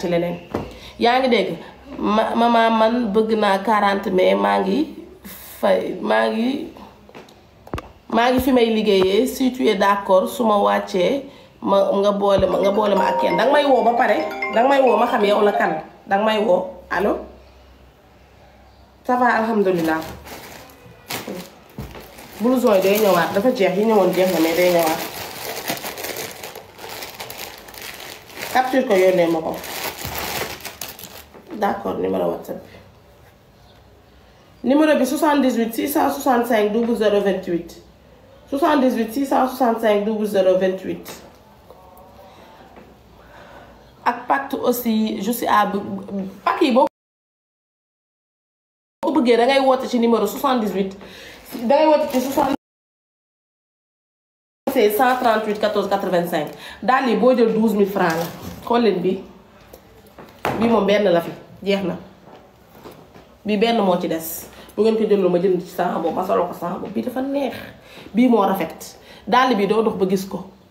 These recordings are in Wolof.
ci leneen yaa ngi dégg ma maman man bëgg naa 40 mais maa ngi fay maa ngi maa ngi fi may liggéeyee si tu es d'accord su ma wàccee ma nga boole ma nga boole ma ak kenn danga may woo ba pare danga may woo ma xam yow la kan danga may woo allo ça va alhamdulilah blouson yi day ñëwaat dafa jeex yi ñëwoon jeex na mais day ñëwaat capture ko yónnee ma ko d'accord numéro whatsapp bi numéro bi 78 665 0028 78 665 0028 ak pacte aussi je suis à pak yi boo boo bëggee da ngay woote ci numéro 78 da ngay woote ci 60 138 14 85 daal yi boo jël 12000 francs la xool leen bi bi moom benn la fi jeex na bi benn moo ci des bu ngeen ko jëloo ma jënd ci sama bopp ma solo ko sama bopp bi dafa neex bii moo rafet dàll bi doo dox ba gis ko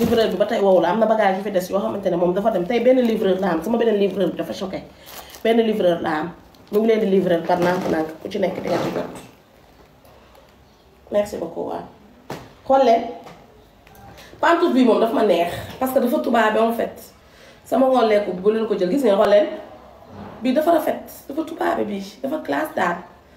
livreur bi ba tey wow la am na bagage yu fi des yoo xamante ne moom dafa dem tey benn livreur la am sama beneen livreur bi dafa choqué benn livreur la am ñu ngi leen di livreur par nànk-nànk ku ci nekk di nga ci jot merci beaucoup waaw xool leen pantoute bi moom dafa ma neex parce que dafa tubaab en fait sama ngolleeku bu leen ko jël gis ngeen xool leen bii dafa rafet dafa tubaabe bii dafa classe daal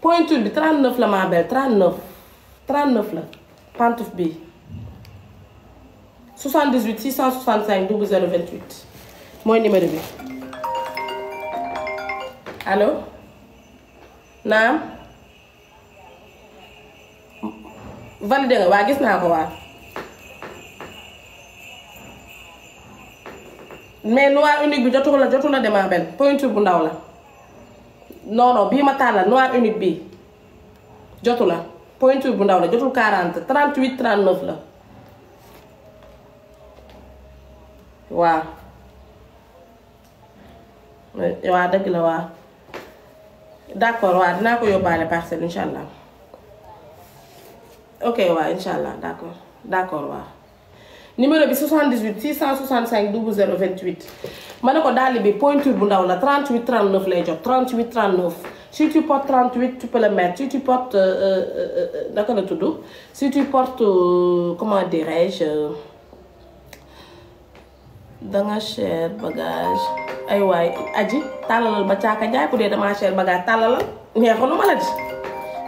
pointure bi 39 la ma belle 39 39 la pantouf bi 78 665 0028 mooy numéro bi allo naam validé nga waa gis naa ko waa mais noir unique bi jotu la jotu la dema benn pointure bu ndaw la non non bii ma tàllal noir unique bii jotu la pointure bu ndaw la jotul 40 38 39 la waaw waaw dëgg la waaw d'accord waaw dinaa ko yóbbaale parcelle incha allah ok waaw incha allah d'accord d'accord waaw numéro bi 78 665 00 28 ma ne ko dàll bi pointure bu ndaw la 38 39 lay jot 38 39 si tu portes 38 tu peux le mettre si tu portes euh, euh, euh, naka la tudd si tu portes comment dirais-je danga cher bagage ay waay aji tàllalal ba caaka njaay bu dee dama cher bagage tàllalal neexoon na ma la di.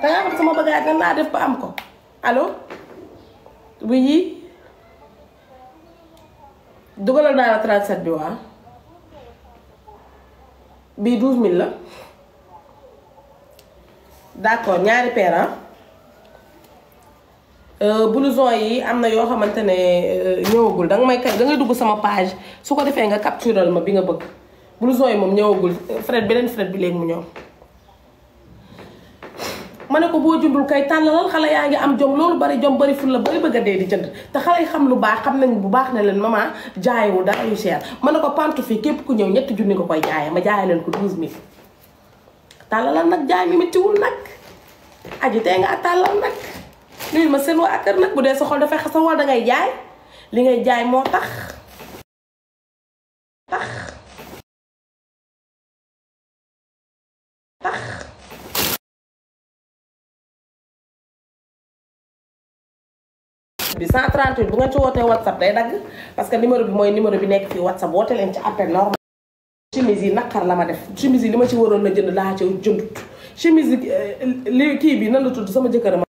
te nga xam sama bagage nan laa def ba am ko. allo oui dugalal naa la 37 bi waa bii 12000 la d'accord ñaari paire ah blouson yi am na yoo xamante ne ñëwagul danga may kay dangay dugg sama page su ko defee nga captural ma bi nga bëgg blouson yi moom ñëwagul fret beneen fret bi léegi mu ñëw. ma ne ko boo jundul kay tàllalal xale yaa ngi am jom loolu bari jom bari ful la bari bëgg a dee di jënd te xale yi xam lu baax xam nañ bu baax ne leen maman jaayewu dara yu cher ma ne ko pantu fii képp ku ñëw ñetti junni nga koy jaayee ma jaayee leen ko 12000 tàllalal nag jaay mi méttiwul nag aji tey nga tàllal nag nuyul ma seen waa kër nag bu dee sa xol dafay xasa wal dangay jaay li ngay jaay moo tax tax bi 138 bu ngeen ci wootee whatsapp day dagg parce que numéro bi mooy numéro bi nekk fii whatsapp woote leen ci appel normal chemise yi naqar la ma def chemise yi li ma ci waroon na jënd laa ci jëndut chemise yi euh, li kii bi nan la tudd sama jëkkër ma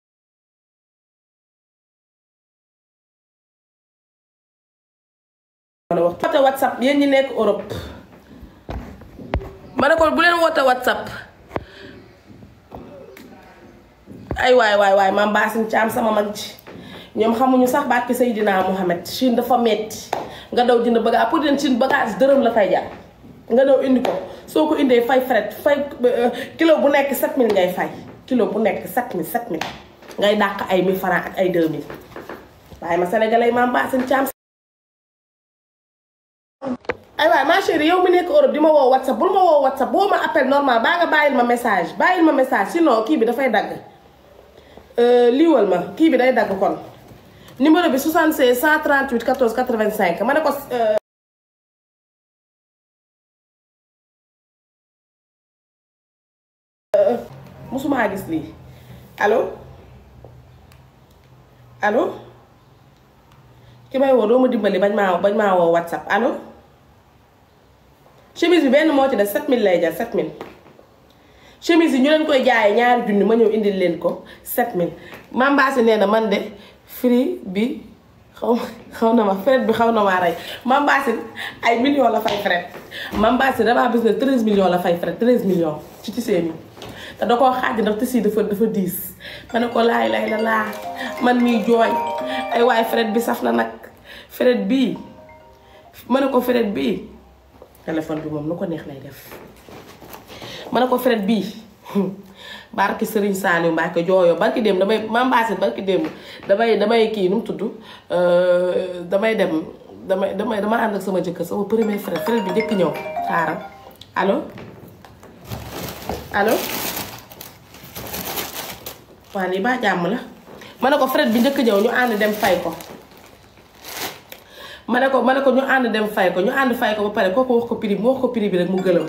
wala waxtu woote whatsapp yéen ñi nekk Europe ma ne ko bu leen woote whatsapp ay waay waay waay maam baasin caam sama mag ji ñoom xamuñu sax barke Seydina Mohamed Chine dafa metti nga daw jënd bagage pour den Chine bagage dërëm la fay jar nga daw indi ko soo ko indee fay fret fay kilo bu nekk 7000 ngay fay kilo bu nekk 7000 7000 ngay dàq ay 1000 francs ak ay 2000 waaye ma sénégalais maam baasin caam ay waay ma chérie yow mi nekk Europe di ma woo WhatsApp bul ma woo WhatsApp boo ma appel normal baa nga bàyyil ma message bàyyil ma message sinon kii bi dafay dagg euh, liiwal ma kii bi day dagg kon numéro bi 76 138 14 85 ma ne ko. Euh, euh, musuma gis lii allo allo ki may woo doo ma dimbali bañ maa bañ maa woo whatsapp allo chemise bi benn moo ci def 7000 lay jar 7000 chemise yi ñu leen koy jaayee ñaari junni ma ñëw indil leen ko 7000 mambaasi nee na man de free bi xaw xaw na ma fret bi xaw na maa rey Mame Bassine ay millions la fay fret Mame Bassine damaa bis ne 13 millions la fay fret 13 millions ci tisee mi te da koo xaaj ndax tisee dafa dafa diis ma ne ko laay lay la laa man miy jooy ay waay fret bi saf na nag fret bii ma ne ko fret bii téléphone bi moom lu ko neex lay def ma ne ko fret bii barki Serigne Saliou Mbacke jooyoo barki démb damay ma mbaase barki démb damay damay kii nu mu tudd euh, damay dem damay damay dama ànd ak sama jëkkër sama premier frère frère bi njëkk ñëw xaaral allo allo waa lii baa jàmm la ma ne ko frère bi njëkk ñëw ñu ànd dem fay ko ma ne ko ma ne ko ñu ànd dem fay ko ñu ànd fay ko ba pare kooku wax ko prix bi mu wax ko prix bi rek mu gëlëm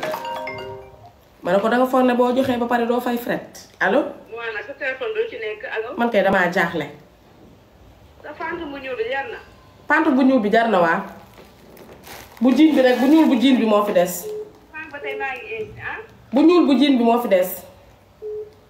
ma ne ko da nga foog ne boo joxee ba pare doo fay fret allo waaw nag sa téléphone doo ci nekk allo. man kay damaa jaaxle sa fànn mu ñëw bi yar na. pant bu ñuul bi jar na waa bu jiin bi rek bu ñuul bu jiin bi moo fi des fànn ba tey maa ngi indi ah. bu ñuul bu jiin bi moo fi des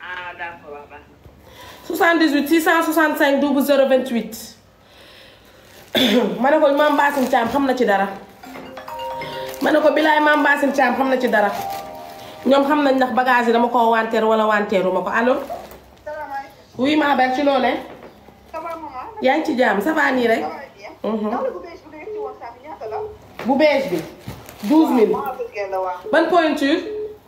ah d'accord waaw baax na. 78 665 00 28 ma ne ko maam Basine Thiam xam na ci dara ma ne ko bilaay maam Basine Thiam xam na ci dara ñoom xam nañ ndax bagage yi dama koo wanteer wala wanteeru ma ko allo salaamaaleykum. oui ma belle ci loolee ça va maman. yaa ngi ci jàmm ça va nii rek ça va bien. Mhm. dawal bu bees bu nekk ci WhatsApp ñaata la. bu beige bi 12000 maa bëggee la waa. ban pointure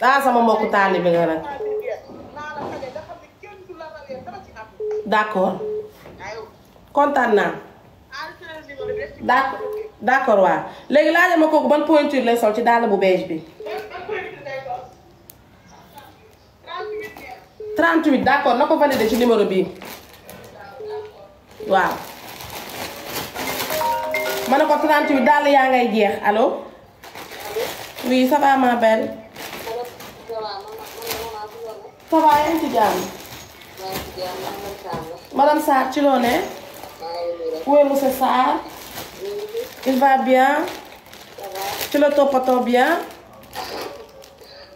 ah sama mbokku taalibe nga nag d'accord kontaan naa d'accord d'accord waaw léegi laajal ma kooku ban pointure lay sol ci dàll bu beige bi 38 d'accord na ko valider ci numéro bii waaw ma ne ko 38 dàll yaa ngay jeex allo oui ça va ma belle ça va yaa ngi ci jàmm madame Sarr ci loo ne où est monsieur Sarr il va bien ci la toppatoo bien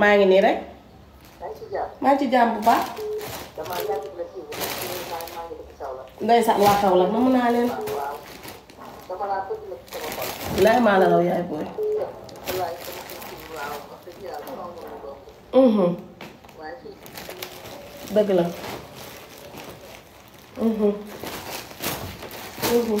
maa ngi nii rek maa ngi ci jàmm bu baax ndeysaan waa kaw la ma mun naa leen laay maa la raw yaay booy mhm dëgg la mhm mhm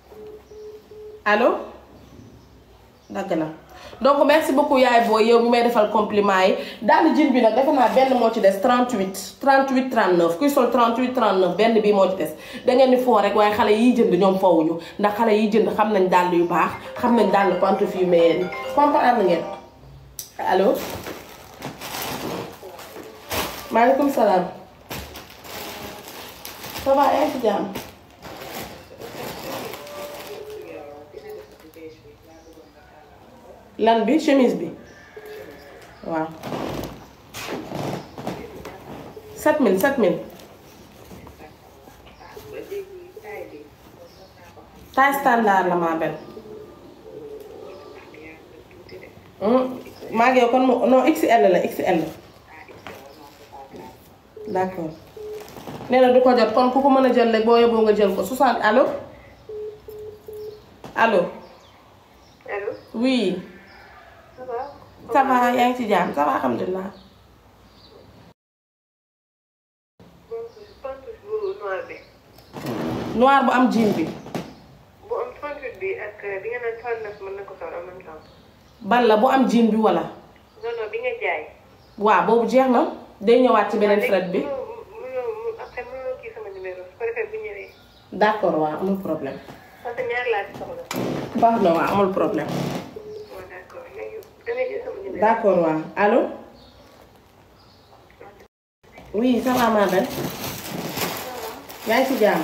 allo dagg na donc merci beaucoup yaay booy yow mi may defal compliment yi daal jin bi nag defe naa benn moo ci des 38 38 39 kuy sol 38 39 benn bii moo ci des da ngeen di foo rek waaye xale yiy jënd ñoom foowuñu ndax xale yiy jënd xam nañ dàll yu baax xam nañ dàll pantoufle yu mayeen yi comprendre ngeen allo maaleykum salaam ça va yaa ngi ci jàmm lan bi chemise bi waaw 7000 7000 taille standard la maa benn maa ngi yow kon mu non XL la XL d'accord nee na du ko jot kon ku ko mën a jël rek boo yóbboo nga jël ko 60 allo allo. allo oui. ça va yaa ngi ci jàmm ça va alhamdulilah. noir bu am jean bi. bu am 38 bi ak euh, bi nga naan 39 mën na ko sol en même temps. ban la bu am jean bi wala. non non bi nga jaay. waaw boobu jeex na day ñëwaat ci beneen fret bi. d'accord waaw amul problème. parce que ñaar laa ci soxla. baax na waaw amul problème. d'accord waaw allo. oui ça va maa benn. yaa ngi ci jàmm.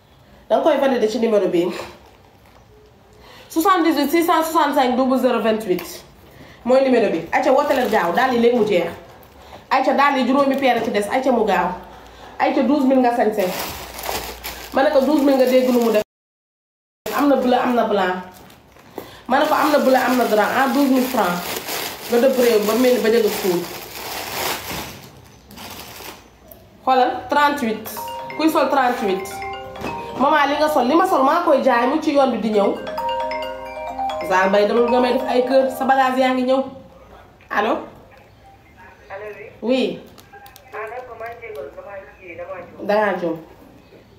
danga koy valider ci numéro bi 78 665 0028 mooy numéro bi ayca woote leen gaaw daal yi léegi mu jeex ayca daal yi juróomi peere ci des ayca mu gaaw ayca 12000 nga sañse ma ne ko 12000 nga dégg lu mu def am na bleu am na blanc ma ne ko am na bleu am na blanc ah 12000 francs nga dëbb réew ba mel ni ba jëg a suul xoolal 38 kuy sol 38 maman li nga sol li ma sol maa koy jaay mu ci yoon bi di ñëw Zal Mbaye dama nga may def ay kër sa bagage yaa ngi ñëw allo allo oui. oui ah d'accord maa ngi jégalu damaa liggéey damaa jóg. dangaa jom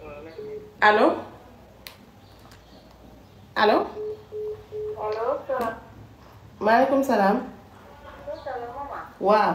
waaw merci. allo allo allo ça maaleykum salaam ça va maman. waaw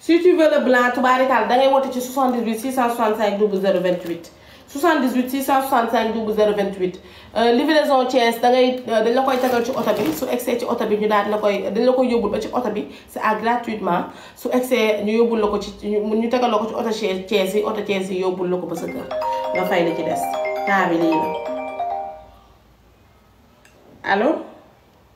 si tu veux le blanc tubaarikaal da ngay woote ci 78 665 0028 78 665 0028 livraison Thiès da ngay dañ la koy tegal ci oto bi su egsee ci oto bi ñu daal la koy dañ la koy yóbbul ba ci oto bi c'est à gratuitement su egsee ñu yóbbul la ko ci ñu tegal la ko ci oto Thiès yi oto Thiès yi yóbbul la ko ba sa kër nga fay li ci des temps bi lii la allo.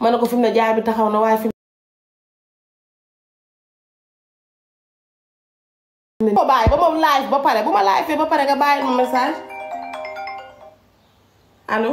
ma ne ko fi mu ne jaay bi taxaw na waaye fi ko bàyyi ba moom live ba pare bu ma live fee ba pare nga bàyyi ma message allo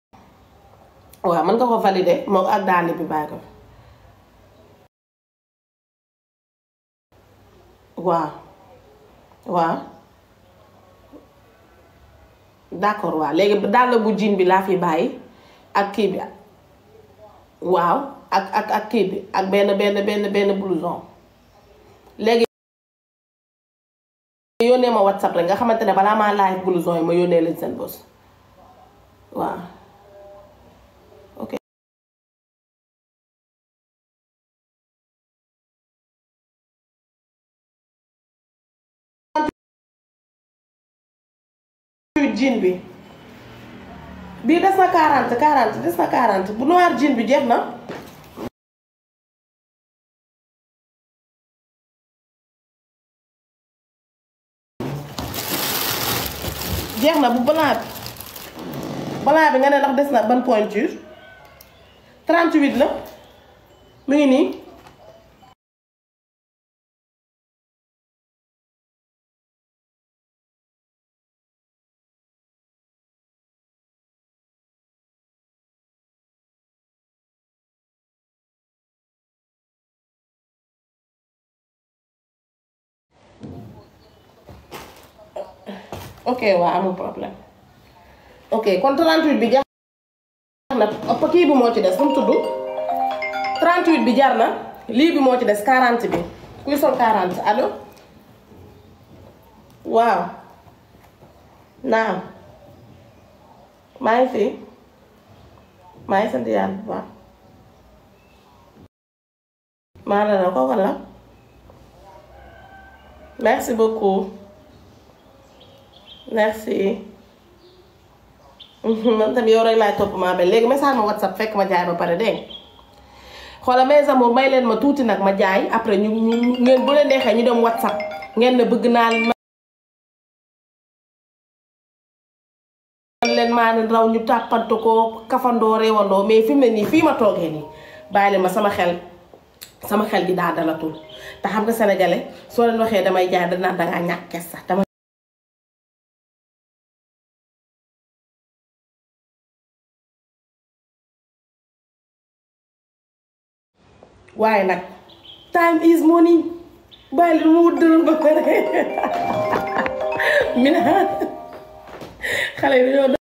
waaw mën nga ko valider moom ak daali bi bàyyi ko fi waaw waaw d'accord waaw léegi dàll bu jiin bi laa fi bàyyi ak kii bi waaw ak ak ak kii bi ak benn benn benn benn blouson léegi yónnee ma whatsapp rek nga xamante ne balaa maa live blouson yi ma yónnee leen seen bos waaw jean bi bii des na 40 40 des na 40 bu noir jean bi jeex na jeex na bu blanc bi blanc bi nga ne ndax des na ban pointure 38 la mu ngi nii ok waa amul problème ok kon 38 bi jar na ëpp kii bi moo ci des nu mu tudd 38 bi jar na lii bi moo ci des 40 bi kuy sol 40 allo waaw naam maa ngi fi maa ngi sant yàlla bu baax maa la ko wala merci beaucoup merci man tam yow rek laay topp maa ba léegi message ma whatsapp fekk ma jaay ba pare dégg xoola mes amours may leen ma tuuti nag ma jaay après ñu ñu ngeen bu leen neexee ñu dem whatsapp ngeen ne bëgg naa leen maa leen raw ñu tàppante ko kafandoo reewandoo mais fi mu ne nii fii ma toogee nii bàyyi leen ma sama xel sama xel gi daa dalatul te xam nga sénégalais soo leen waxee damay jaay danaa dangaa ñàkk kes sax dama waaye nag time is money bàyyi lu mu wut dërëm ba pare mi na xale yi dañoo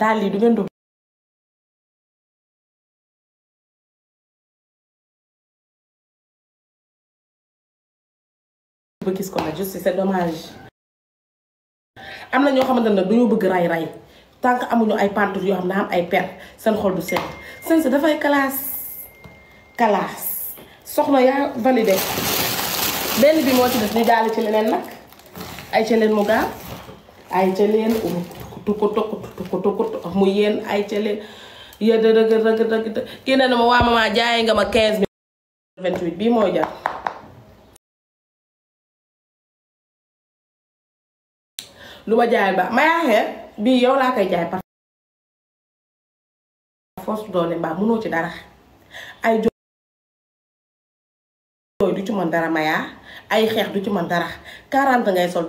daal lii du ngeen dugg ba gis ko nag juste c'est dommage am na ñoo xamante ne dañoo bëgg ray ray tant que amuñu ay pantouf yoo xam ne am ay per seen xol du set seen si dafay classe kalaas soxna yaa validé benn bi moo ci def ñu jàll ci leneen nag ay ca leen mu gaaw ay ca leen um tukku tukku tukku tukku tukku mu yéen ay ca leen yéen da dëgg dëgg dëgg dëgg kii nee na ma waa maman jaay nga ma 15 mille 28 bii moo jar lu ma jaayal ba ma yaaxee bii yow laa koy jaay par force doole mbaa mënoo ci dara ay jooy du ci mën dara mayaa ay xeex du ci mën dara 40 ngay sol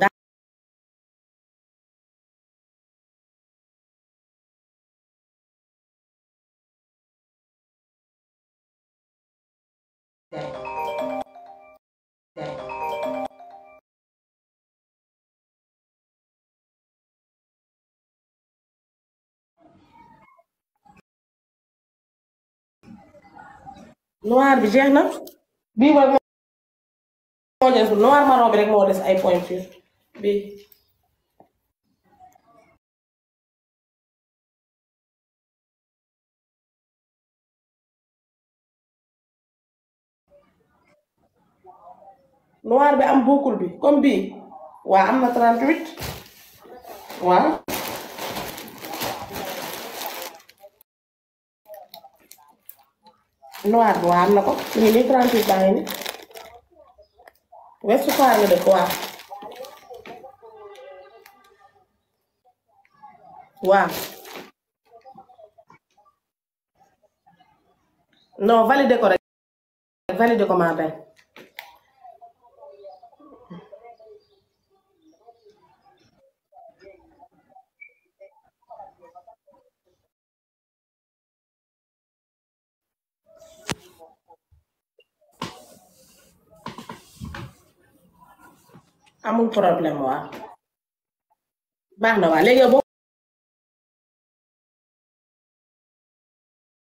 noir bi jeex na bii mooy moo des noir marron bi rek moo des ay pointure bi noir bi am boucle bi comme bii waa am na 38 waa noir bi waa am na ko ñu ngi nii 38 baa ngi ni westu faar nga dëkk waa waa non validé ko rek validé ko maa benn amul problème waaw baax na waa léegi yow boo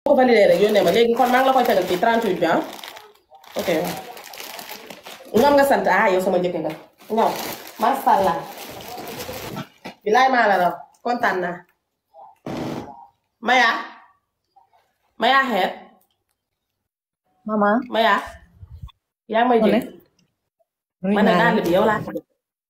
ko validé rek yónnee ma léegi kon maa ngi la koy tegal fii 38 bi ah ok ngam nga sant ah yow sama njëkk nga ñaw macha allah bilaay maa la raw kontaan naa maya maya xeer maman maya yaa ngi may dégg ma ne dàll bi yow laa ko def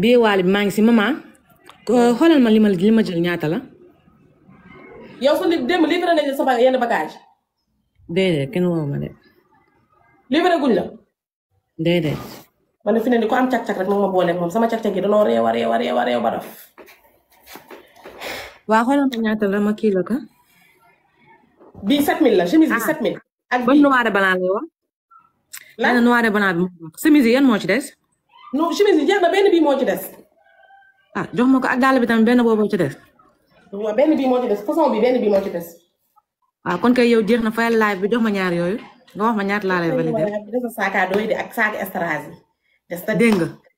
bi waale bi maa ngi si maman euh, xoolal ma li ma li ma jël ñaata la yow su nit démb livré nañ la sa ba- yenn bagage déedéet kenn woo ma de livré guñ la déedéet man ne fi ne ni ko am cag-cag rek nag ma booleeg moom sama cag-cag yi danoo réew a réew a réew a réew ba dof waa xoolal ma ñaata la ma kii la ko bii 7000 la chemise bi 7000 ak ban bii noir de blanc lay wax lan la noir et blanc bi moo chemise yi yan moo ci des. non chemise yi jeex na benn bii moo ci des. ah jox ma ko ak dàll bi tamit benn boobu ci des. waaw benn bii moo ci des façon bi benn bii moo ci des. waaw ah, kon kay yow jeex na fayal live bi jox ma ñaar yooyu nga wax ma ñaar laa lay valider. des na saaka dooy di ak saaka estrage yi. des na dégg nga.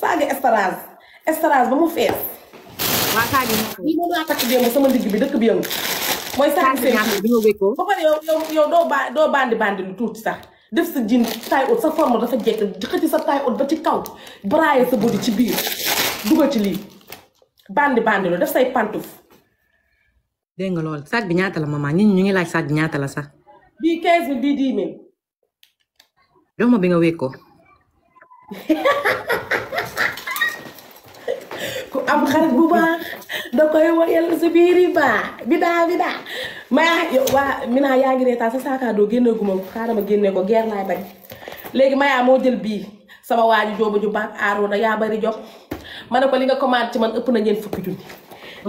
saaga estarage estarage ba mu fees. waa kaa ngi ñàkk lii moom laa takk démb sama ndigg bi dëkk bi yëngu. mooy kaa saaga ngi seen ñàkk bi nga wékkoo ba pare yow yow yow doo ba doo bandi bandi lu tuuti sax def sa jean taille haute sa forme dafa jekk xëcc sa taille haute ba ci kaw braaye sa body ci biir dugal ci lii bandi bandi lu def say pantouf dégg nga loolu saag bi ñaata la maman nit ñi ñu ngi laaj saag bi ñaata la sax bii 15000 bii 10000 jox ma bi nga wékko ku am xarit bu baax da koy woyal sa biir yi baax bi daa bi daa maa yow waa Mina yaa ngi reetaan sa saakaa doo génne guma xaaral ma génne ko geer laay bañ léegi Maya moo jël bii sama waa ji jooba ju baax aaroo na yaa bari jox ma ne ko li nga commande ci man ëpp na ñeent fukki junni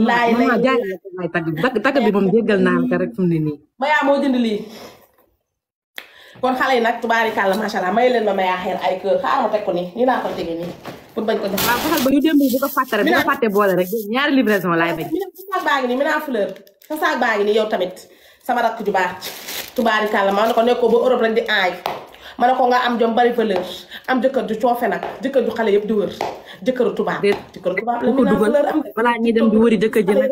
laay lay maman jaay laay tagg bi tagg tagg bi moom jéggal naa la ko rek fu mu ne nii Maya moo jënd lii kon xale yi nag tubaarikàlla macha allah may leen ma may axeer ay kër xaaral ma teg ko nii nii laa ko tegee nii pour bañ ko jox. waaw fexeel ba yu démb bu ko fàtte rek bu ko fàtte boole rek ñaari livraison laay bañ. mina sa saag baa ngi nii mina fleur sa saag baa ngi nii yow tamit sama rakk ju baax ci tubaarikàlla ma ne ko nekkoo ba Europe rek di aay ma ne ko nga am jom bari valeur am jëkkër ju coofe nag jëkkër ju xale yëpp di wër jëkkëru tubaab. jëkkëru tubaab la mina fleur am. balaa ñuy dem di wëri jëkkër ji nag.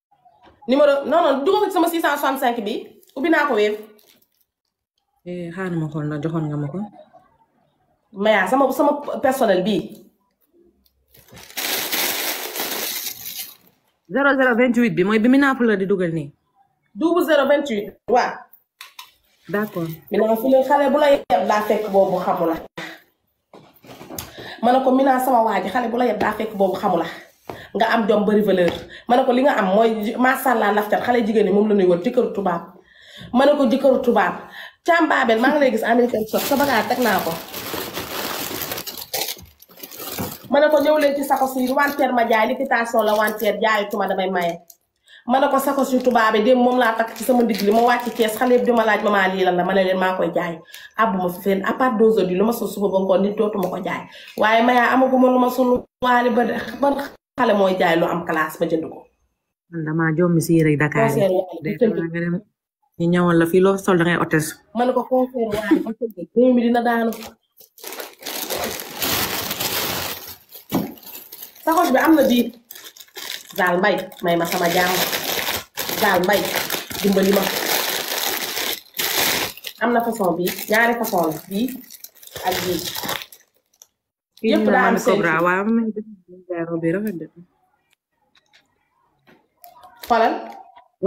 numéro non non dugal ko ci sama 665 bi ubbi naa ko wéef eh, xaaral ma xool na joxoon nga ma ko maya sama sama personnel bii 0028 bi mooy bi mi napp la di dugal nii double zéro vingt huit waaw. d' accord. dinaa fi ne xale bu la yeb daa fekk boobu xamu la. ma ne ko Mina sama waa ji xale bu la yeb daa fekk boobu xamu la nga am jom bari valeur ma ne ko li nga am mooy macha allah lafcat xale jigéen ñi moom la ñuy wër jëkkëru tubaab ma ne ko jëkkëru tubaab Thiam Babel maa ngi lay gis American Shop sa bagage teg naa ko. ma ne ko ñëw leen ci saxo si wanteer ma jaay liquidation la wanteer jaayutuma damay maye. ma ne ko sakos yu tubaabe dem moom laa takk ci sama ndigg li ma wàcc Cees xale yëpp di ma laaj maman lii lan la ma ne leen maa koy jaay abbu ma fi fenn à part deux heures di lu ma sol suba ba ngoon nit dootuma ko jaay waaye mayaa amaguma lu ma sol waale ba ban xale mooy jaay lu am classe ba jënd ko man damaa jommi si yére Dakar yi. conseil la Day jënd tax nga dem ñu ñëwoon la fii loo sol da ngay otes. ma ne ko concert waaye bu tëggee réew mi dina daanu. saxoot bi am na biir. Zal Mbaye may ma sama jàmm Zal Mbaye dimbali ma am na façon bi ñaari façon la bii ak bii. yëpp daa am seen Cobra waaw man de jaaro bi rafet de. xoolal.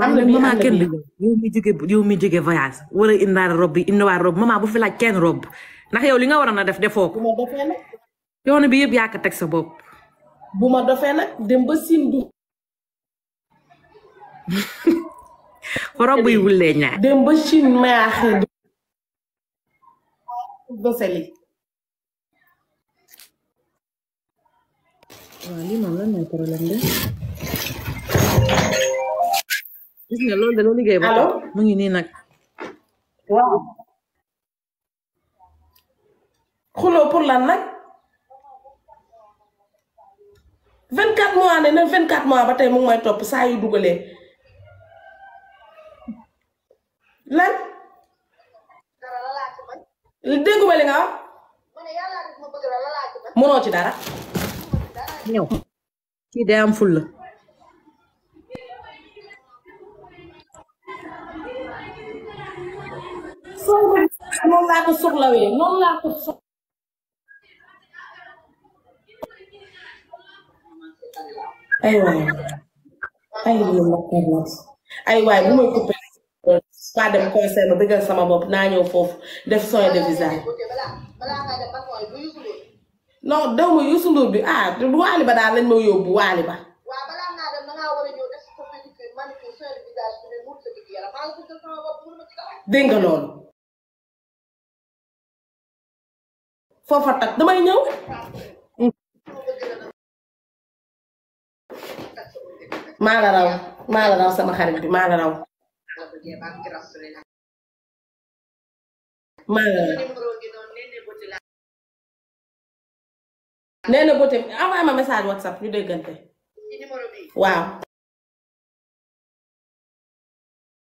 am na bii am na bii yow mi jóge yow mi jóge voyage war a indaale rob bi indiwaat rob maman bu fi laaj kenn rob ndax yow li nga waroon a def defoo ko. yoon bi yëpp yaa ko teg sa bopp. bu ma dofee nag dem ba sim du. rob yi wulee ñaar. dem ba Chine maaxee. waaw lii moom lan mooy problème bi gis nga loolu da la liggéey ba mu ngi nii nag waaw xuloo pour lan nag vingt quatre mois ne na vingt quatre mois ba tey mu ngi may topp saa yu dugalee lan dégguma li nga wax mënoo ci dara ñëw kii day am fulla moom laa ko soxlawee moom laa ko soxla ay waay ay loolu la ko wax ay waay bu ma coupé pas dem concert ba bëggal sama bopp naa ñëw foofu def soin de visage non daw ma Youssou Ndour bi ah du waali ba daal lañ ma yóbbu waali ba dégg nga loolu foofa tag damay ñëw maa la raw maa la raw sama xarit bi maa la raw maa la raw nee na boote envoyé ma message whatsapp ñu déggante waaw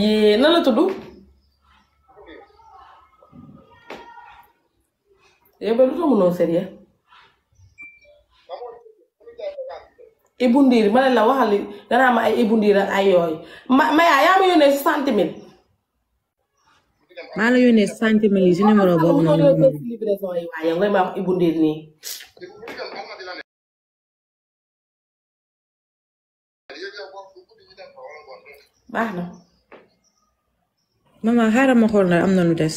yee nan la tudd yow ba lu tax mënoo sérieux Ibu Ndiir ma ne la waxal li nga naa ma ay Ibu Ndiir ak ay yooyu ma ma yaa yaa ma yónnee soixante mille maa la yónnee soixante mille yi si numéro boobu mënoo noonu yónnee si livraison yi waaye yow ngay ma wax Ibu Ndiir nii baax na maman xaaral ma xool na am na lu des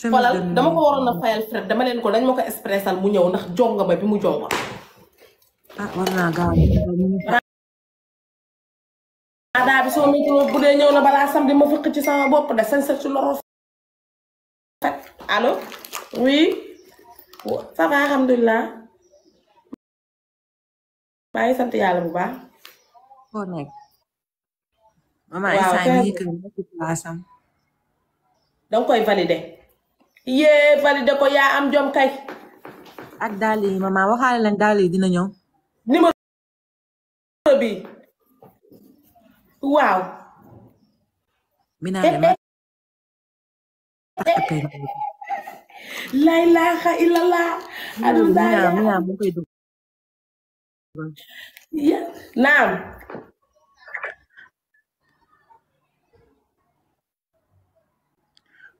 xoolal dama ko waroon a fayal fret dama leen ko dañ ma ko expressal mu ñëw ndax jonga ma bi mu jonga ah war naa gaaw daa bi soo métti bu dee ñëw na balaa samedi ma fëq ci sama bopp de seen sëcc loro fet allo oui ça va alhamdulilah maa ngi sant yàlla bu baax. foo nekk. maman Issa ñii kër nekk place am. danga koy valider. yee valider ko yaa am jom kay. ak daal yi maman waxaale leen daal yi dina ñëw. numéro bi waaw. mi naa dem lay laaxa illallah. adul daal yaa naam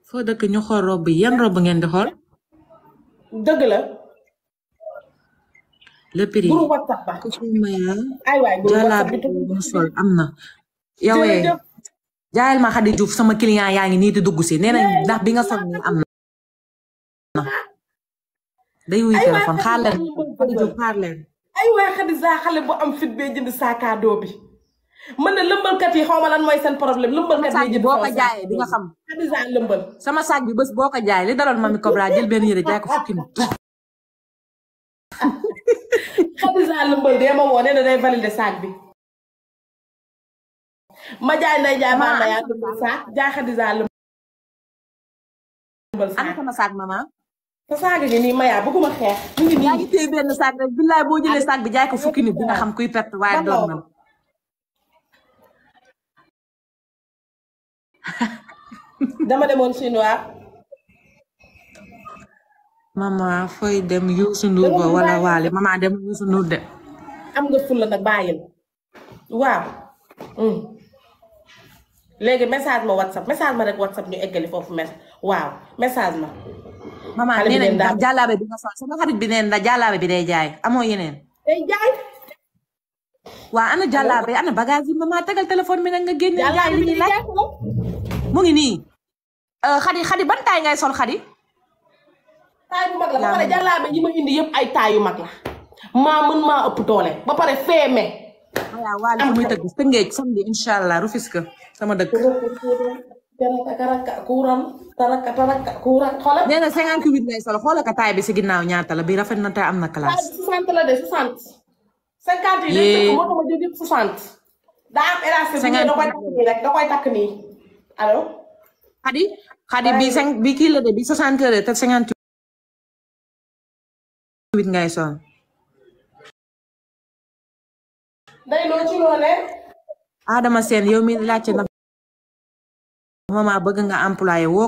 foo dëkk ñu xool robb yi yan robb ngeen di xool dëgg la le prix groupe whatsapp ba ku ci maya ay waay groupe jala whatsapp bi bi tudd mu sol am na yowee jërëjëf jaayal ma Xadi Juuf sama client yaa ngi nii di dugg si nee nañ ndax bi nga sol nii am na na day wuy téléphone xaar leen Xadija xaar leen ay waay Xadija xale bu am fit bee jënd saakaadoo bi man ne lëmbalkat yi xaw ma lan mooy seen problème lëmbalkat yi jënd boo ko jaayee di nga xam Xadija lëmbal sama saag bi bés boo ko jaayee li daloon mami Cobra jël benn yére jaay ko fukki nit Xadija lëmbal dee ma woo nee na day valider saag bi ma jaay nday jaay maa nday yaa lëmbal saag jaay Xadija lëmbal ana sama saag mama sa saag gi nii maya bëgguma xeex mu ngi yaa ngi téye benn saag rek billaay boo jëlee saag bi jaay ko fukki nit dina xam kuy perte waaye doon na dama demoon chinois mama fooy dem Youssou Ndour ba wala waale mama dem Youssou Ndour de am nga fulla nag bàyyil waaw mm. léegi message ma whatsapp message ma rek whatsapp ñu eggali foofu mes waaw message ma maman Xale bi nee leen nañ daal. ndax jàllaabe bi nga sol sama xarit bi nee na jàllaabe bi day jaay amoo yeneen day jaay waa ana jàllaabe ana bagage yi maman tegal téléphone bi nag nga génne jaay li ñuy laaj mu ngi nii euh, xadi xadi ban taay ngay sol xadi taay bu mag la ba pare jàllaabe yi ma indi yëpp ay taay yu mag la maa mën maa ëpp doole ba pare feeme waaw waa li muy tëgg tëngeej samedi incha allah Rufisque sama dëkk taraka taraka kuuram taraka taraka kuuram xoolal nee na 58 lay sol xoolal ka taay bi si ginnaaw ñaata la bi rafet na te am na classe 60 la de 60 cinquante yi day tëkk moo tax ma jël yëpp soixante. daa am élastique bi da koy takk nii rek da koy takk nii allo. xadi xadi bi cinq bi kii la de bi soixante heures te cinquante huit ngay sol. day loo ci loo ne. Adama Sène yow mi laajte na mama bëgg nga employé woo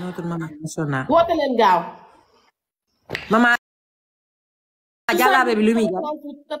notre maman nationale. woote leen gaaw. maman. jàllaabe bi lu muy jar.